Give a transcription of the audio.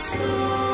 soul.